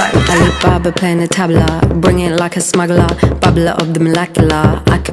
Alibaba playing the tabla, bring it like a smuggler, bubbler of the molecular. I